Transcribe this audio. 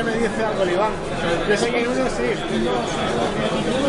que me dice algo el Iván. Yo sé que uno sí.